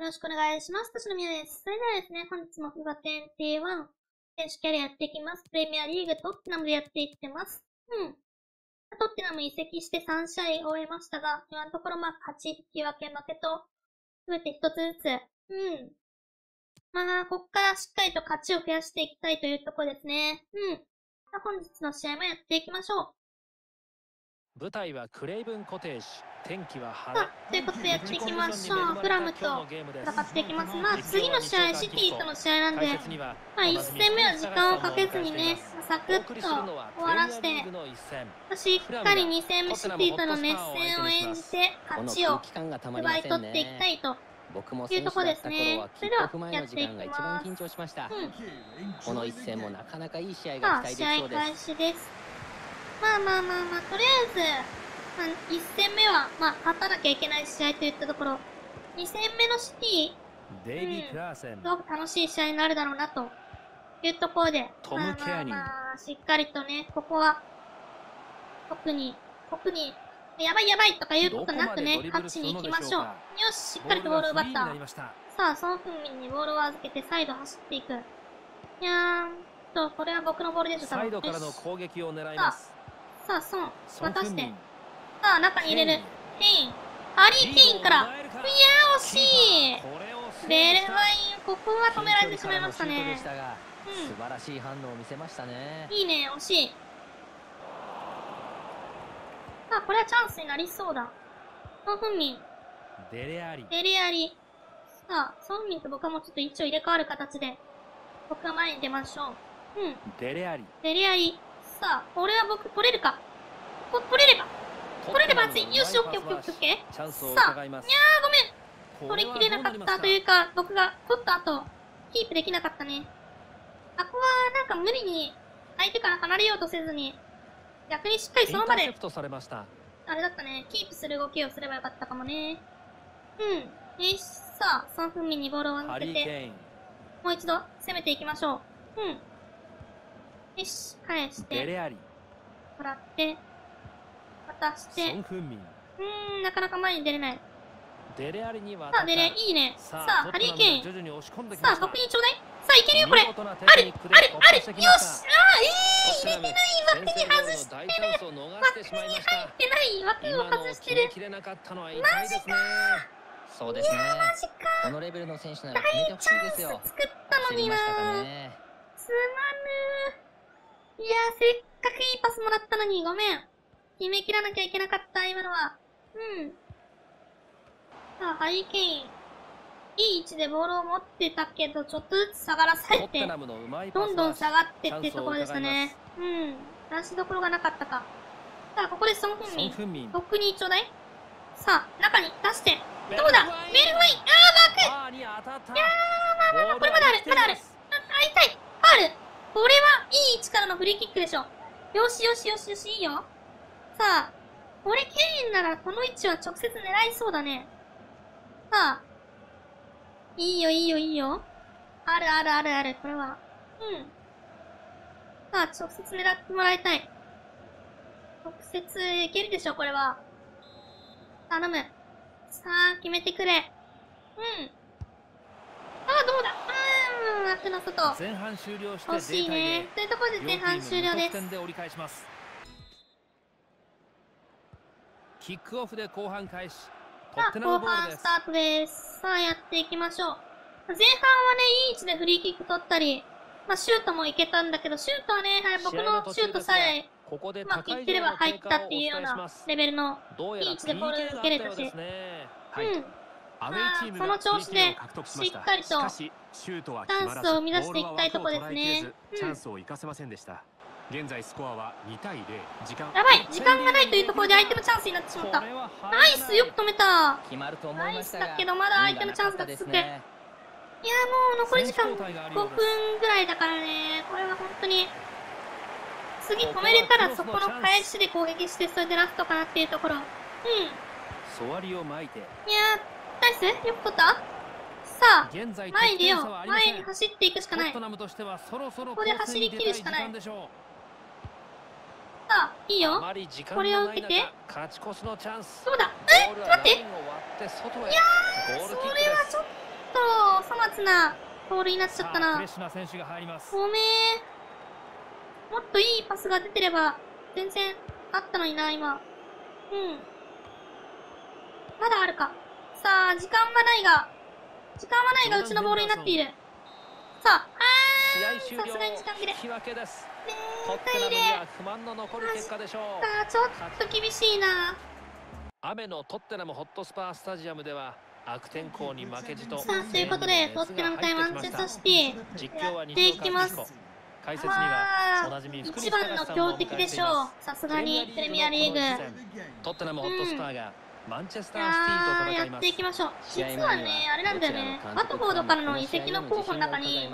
よろしくお願いします。年の宮です。それではですね、本日も FIFA 21選手キャリアやっていきます。プレミアリーグトッテナムでやっていってます。うん。トッテナム移籍して3試合終えましたが、今のところまあ勝ち、引き分け、負けと、すべて一つずつ。うん。まあ、こっからしっかりと勝ちを増やしていきたいというところですね。うん。本日の試合もやっていきましょう。舞台はクレイブンコテージ天気は晴れということでやっていきましょうフラムと戦っていきますまあ次の試合シティとの試合なんでまあ1戦目は時間をかけずにねサクッと終わらせてしっかり2戦目シティとの熱戦を演じて勝ちを奪い取っていきたいと僕もいうとこですね。それではやっていきます。緊張しました。うん、この一戦もなかなかいい試合が期待できそうです。試合開始です。まあまあまあまあ、とりあえず、まあ、1戦目は、まあ、勝たなきゃいけない試合といったところ、2戦目のシティ、デイビー・クラーセン、すごく楽しい試合になるだろうな、というところで、トム・ケアニー、まあまあ、しっかりとね、ここは、特に、特に、やばいやばいとかいうことなくね、勝ちに行きましょう。よし、しっかりとボール奪った。さあ、そのフンミンにボールを預けて、サイド走っていく。いやーと、これは僕のボールです、サイドからの攻撃を狙います。さあ、そう。渡して。さあ、中に入れる。ケイン。ハリー・ケインから。いや惜しいベルワイン、ここは止められてしまいましたね。素晴らしい反応を見せましたね。いいね、惜しい。さあ、これはチャンスになりそうだ。ソン・フンミン。デレアリ。デレアリ。さあ、ソンミンと僕はもうちょっと位置を入れ替わる形で、僕は前に出ましょう。うん。デレアリ。デレアリ。さあ、これは僕取れるか？こ取れれば？取れれば熱いよし、オッケーオッケーオッケー。さあ、いやーごめん取りきれなかったというか、僕が取った後、キープできなかったね。あこはなんか無理に相手から離れようとせずに、逆にしっかりその場で、あれだったね、キープする動きをすればよかったかもね。うん。よし、さあ、3分目にボールを預けて、もう一度攻めていきましょう。うん。よし、返して。もらって。渡して。うーん、なかなか前に出れない。デレアリにはさあ、デレいいね。さあ、ハリーケーン。さあ、僕にちょうだい。さあ、いけるよ、これ。ある、ある、ある。よしあー、えー、入れてない。枠に外してる。枠に入ってない。枠を外してる。マジかそうですね。マジかこのレベルの選手なら決めてほしいですよ。作ったのにな。すまぬいやー、せっかくいいパスもらったのに、ごめん。決めきらなきゃいけなかった、今のは。うん。さあ、ハリケーン。いい位置でボールを持ってたけど、ちょっとずつ下がらされて、どんどん下がってってところでしたね。うん。出しどころがなかったか。さあ、ここでソン・フンミン。とっくにちょうだい。さあ、中に出して。どうだ？メルフインあー、バークいやー、まあまあまあ、これまだある、まだある。あ、痛い。これはいい位置からのフリーキックでしょ。よしよしよしよし、いいよ。さあ、これケインならこの位置は直接狙いそうだね。さあ、いいよいいよいいよ。あるあるあるある、これは。うん。さあ、直接狙ってもらいたい。直接いけるでしょ、これは。頼む。さあ、決めてくれ。うん。ああ、どうだ？あ枠の外。前半終了して惜しいね。というところで前半終了です。で折り返します。キックオフで後半開始。さあ後半スタートです。さあやっていきましょう。前半はねいい位置でフリーキック取ったりまあシュートもいけたんだけどシュートはね、はい、僕のシュートさえここでうまくいってれば入ったっていうようなレベルのいい位置でボール受けれたし、うん。まあ、その調子でしっかりとチャンスを生み出していきたいところですね。チャンスを生かせませんでした。現在スコアは2対0時間やばい。時間がないというところで相手のチャンスになってしまった。ナイス。よく止めた。ナイスだけどまだ相手のチャンスが続く、いやもう残り時間5分ぐらいだからね。これは本当に次止めれたらそこの返しで攻撃してそれでラストかなっていうところ。うん。いやナイス。よく取ったさあ、前に出よう。前に走っていくしかない。ここで走り切るしかない。さあ、いいよ。これを受けて。そうだ？え？待って。いやー、それはちょっと、粗末な盗塁になっちゃったなごめん。もっといいパスが出てれば、全然あったのにな、今。うん。まだあるか。さあ、時間はないが、時間はないがうちのボールになっている。さあ、あー試合終さすがに時間切れ。了引き分けですねトッテナムには不満の残る結果でしょうあーちょっと厳しいな。雨のトッテナムホットスパースタジアムでは悪天候に負けじとさあ、ということで、トッテナム対マンチェスターシティ。やっていきます解説にはまあおなじみ福一西番の強敵でしょう。さすがに、プレミアリーグ。いトッテナムホットスパーがマンチェスターやシティと戦いますっていきましょう。実はね、あれなんだよね。ワトフォードからの移籍の候補の中に、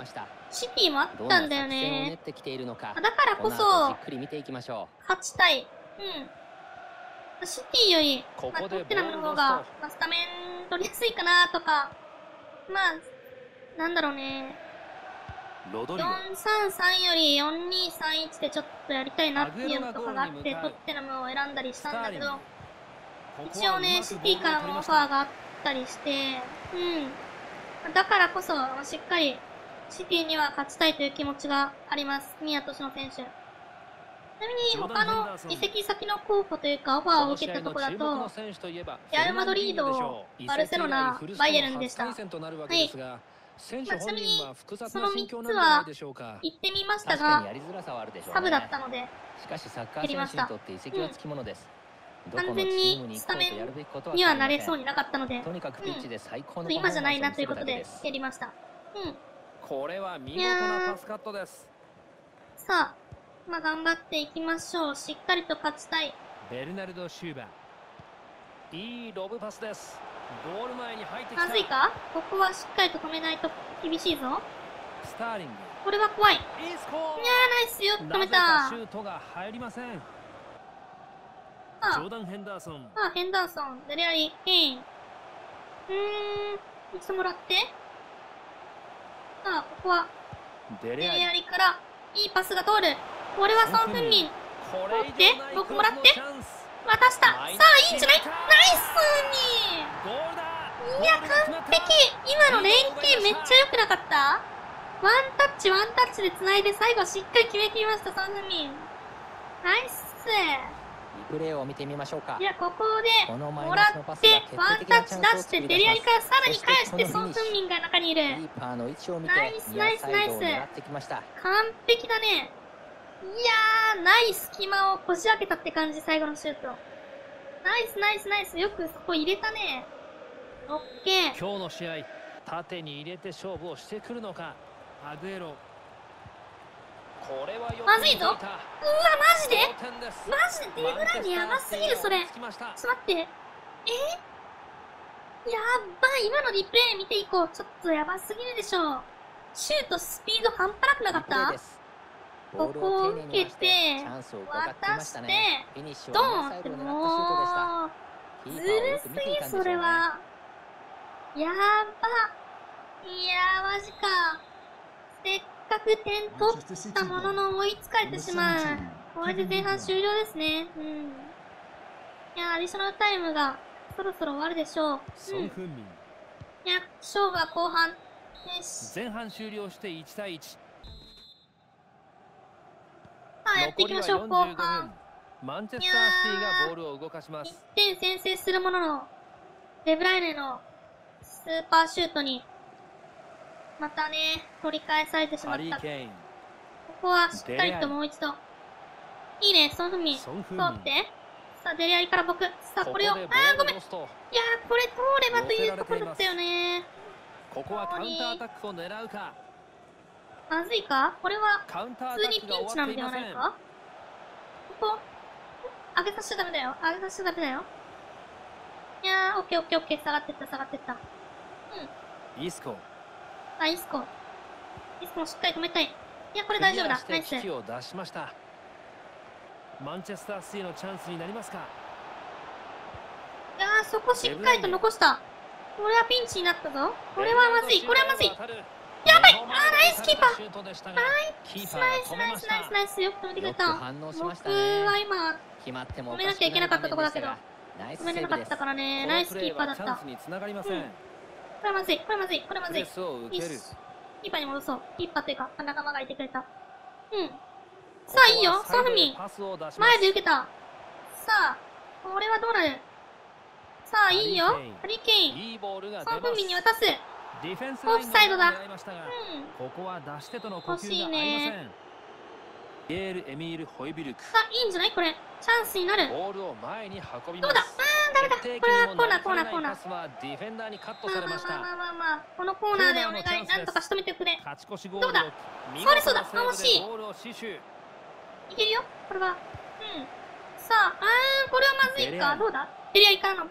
シティもあったんだよね。ってきているのかだからこそっ、くり見ていきましょ勝ちたい。うん。シティより、まあ、トッテナムの方がまあ、スタメン取りやすいかなとか、まあ、なんだろうね。ロドリゴ4-3-3より4-2-3-1でちょっとやりたいなっていうのとかがあって、トッテナムを選んだりしたんだけど、一応ね、シティからもオファーがあったりして、うん。だからこそ、しっかり、シティには勝ちたいという気持ちがあります。宮俊の選手。ちなみに、他の移籍先の候補というか、オファーを受けたところだと、レアルマドリードバルセロナバイエルンでしたはい。選手本人は複雑その3つは。行ってみましたが、サブだったので、しかしサッカー選手にとって移籍はつきものです、どこの完全にスタメンにはなれそうになかったので、とにかくピッチで最高の今じゃないなというパことでやりました。うん。これは見事なパスカットです。さあ、まあ頑張っていきましょう。しっかりと勝ちたい。ベルナルド・シューバー。いいロブパスです。ゴール前に入ってきた。まずいか？ここはしっかりと止めないと厳しいぞ。スターリング。これは怖い。いやナイスよく止めたシ。ュートが入りません。ジさョーダン・ヘンダーソン。あ、さあ、ヘンダーソン、デレアリ、ケイン。うーん、一度もらって。さあ、ここは、デレアリ。から、いいパスが通る。これはソン・フンミン。これ以上ない僕もらって渡した。さあ、いいんじゃない？ナイスにいや、完璧今の連携めっちゃ良くなかった？ワンタッチ、ワンタッチで繋いで最後しっかり決めきりました、ソン・フンミン。ナイスリプレイを見てみましょうかいや、ここで、このマイもらってが、ワンタッチ出して、デリアリからさらに返して、ソン・フンミンが中にいる。ナイスニアサイドをナイス狙ってきました完璧だね。いやー、ない隙間をこじ開けたって感じ、最後のシュート。ナイスナイスナイス。よくそこ入れたね。オッケー。今日の試合、縦に入れて勝負をしてくるのか。アグエロ。これはよくまずいぞうわ、マジで？マジで？デブライネやばすぎる、それ。ちょっと待って。え？やっばい。今のリプレイ見ていこう。ちょっとやばすぎるでしょ。シュートスピード半端なくなかった？ここを受けてチャンスを伺っていましたねフィニッシュドンってもう、ずるすぎ、それは。やば。いやー、マジか。せっかく点取ったものの追いつかれてしまう。これで前半終了ですね。うん。いやー、アディショナルタイムがそろそろ終わるでしょう。うん。いや、勝負は後半。よし。前半終了して1対1。さあ、やっていきましょう、後残りは45半分。。マンチェスターシティがボールを動かしま1す。点先制するものの、デブライネのスーパーシュートに、またね、取り返されてしまった。こ。こはしっかりともう一度。いいね、ソンフンミン。通。って。さあ、デリアリから僕。さあ、これを。あここでボー、ごめん。い。やー、これ通ればというところだったよね。ここはカウンターアタックを狙うか。まずいか？これは、普通にピンチなので。はないか？ここ、上げさせちゃダメだよ。上げさせちゃダメだよ。いやー、オッケーオッケーオッケー。下がってった、下がってった。イスコ。あ、イスコ。イスコもしっかり止めたい。いや、これ大丈夫だ。ナイス。を出しました。マンチェスターのチャンスになりますか。いやー、そこしっかりと残した。これはピンチになったぞ。これはまずい、これはまずい。やばいあーナイスキーパーー。ナイス、ナイス、ナイス、ナイス、ナイス。よく止めてくれた。反応し僕は今、止めなきゃいけなかったとこだけど止めれなかったからね。ナイスキーパーだった。チャンスにつながりません。これはまずい、これはまずい、これはまずい。よしキーパーに戻そう。キーパーというか、仲間がいてくれた。うん。さあ、いいよ、ソフミン。前で受けた。さあ、これはどうなる？さあ、いいよ。ハリケーン。ソ出ますフミンに渡す。オフサイドだうん。ここは出してとの呼欲しいねんゲール・エミール・ホイビルクさあ、いいんじゃない？これ。チャンスになる。ボールを前に運びどうだ？あー、ダメだ。これはコーナー、コーナー、コーナー。まあまあまあまあまあ、このコーナーでお願い。なんとか仕留めてくれ。どうだ見そうだ？そうだ事なセーブで惜しいいけるよ、これは。うん。さあ、あー、これはまずいか。どうだ？ベリアイからの？よ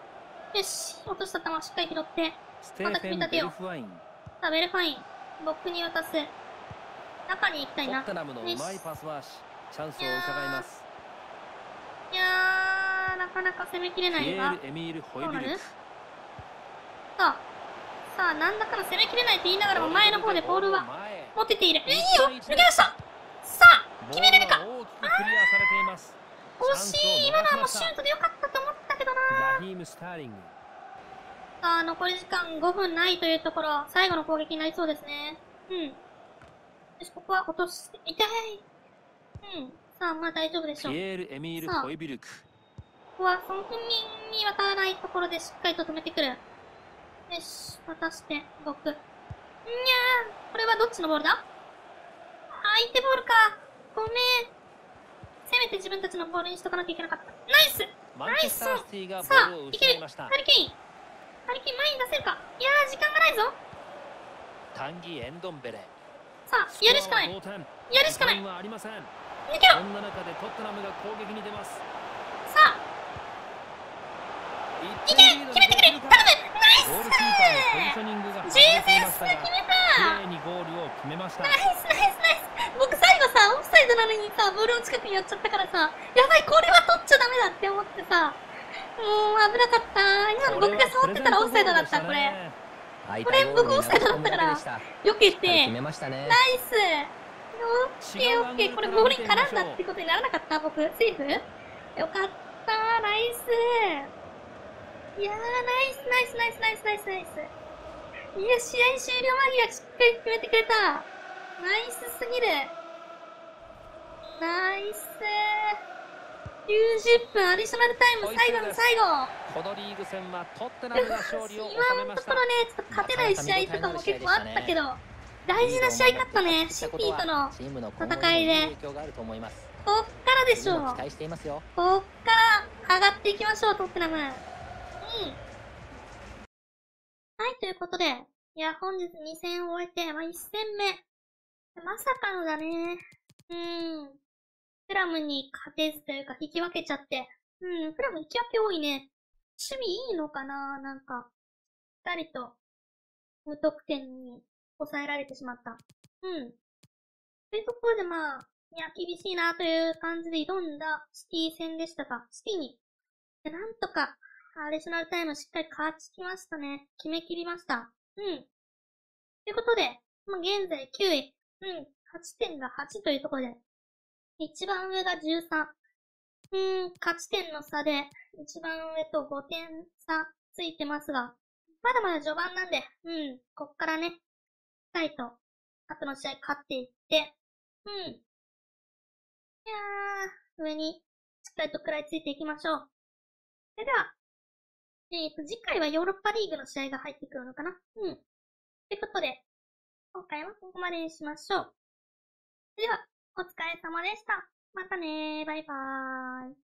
し、落とした球をしっかり拾って。ステーフェン・ベルフワインさあ、ベルファイン。僕に渡す。中に行きたいなトッ。テナムのうまいパス回しチャンスを伺いますなかなか攻めきれないがエミール・ホイビル。クさあ、さあ、なんだかの攻めきれないと言いながらも前の方でボールは前。持ってている。いいよ抜け出した。さあ、決めれるか？惜しい。今のはもうシュートでよかったと思ったけどなさあ、残り時間5分ないというところ、最後の攻撃になりそうですね。うん。よし、ここは落として、痛い。うん。さあ、まあ大丈夫でしょう。さあこはソン・フンミンに渡らないところでしっかりと止めてくる。よし、渡して、僕。んにゃー。これはどっちのボールだ？相手ボールか。ごめん。せめて自分たちのボールにしとかなきゃいけなかった。ナイス！マンチェスさあいけるハリケーン。ハリケーン前に出せるか？いやー、時間がないぞ。タンギ・エンドンベレ。さあ、やるしかない。やるしかない。抜けろ！そんな中でトッテナムが攻撃に出ますいけ決めてくれ。頼む。ナイス。ジショニングが外れていましたが決めたナイスナイスナイス。僕最後さ、オフサイドなのにさ、ボールを近くにやっちゃったからさ、やばい、これは取っちゃダメだって思ってさ、もう危なかった。今の僕が触ってたらオフサイドだった、これ。これ僕オフサイドだったから避けて、ナイス。オッケーオッケー、これボールに絡んだってことにならなかった僕、セーフ？よかった。ナイスいやー、ナイスナイスナイスナイスナイス。ナイスいや、試合終了間際しっかり決めてくれた。ナイスすぎる。ナイス90分アディショナルタイム最後の最後。このリーグ戦はトッテナムが勝利を収今めました。のところね、ちょっと勝てない試合とかも結構あったけど、大事な試合勝ったね、シティとの。戦いで。こっからでしょう。こっから上がっていきましょう、トッテナム。はい、ということで、いや、本日2戦を終えて、まあ、1戦目。まさかのだね。うーん。フラムに勝てずというか、引き分けちゃって。うん、フラム引き分け多いね。守備いいのかな？なんか、二人と無得点に抑えられてしまった。うん。というところでまあ、いや、厳しいなという感じで挑んだシティ戦でしたが、シティに、なんとか、アディショナルタイムしっかり勝ちきましたね。決め切りました。うん。ということで、まあ、現在9位。うん。勝ち点が8というところで、一番上が13。うん、勝ち点の差で、一番上と5点差ついてますが、まだまだ序盤なんで、うん、こっからね、しっかりと、後の試合勝っていって、うん。いやー、上に、しっかりと食らいついていきましょう。それでは、えっ、と、次回はヨーロッパリーグの試合が入ってくるのかな？うん。ってことで、今回はここまでにしましょう。では、お疲れ様でした。またねー。バイバーイ。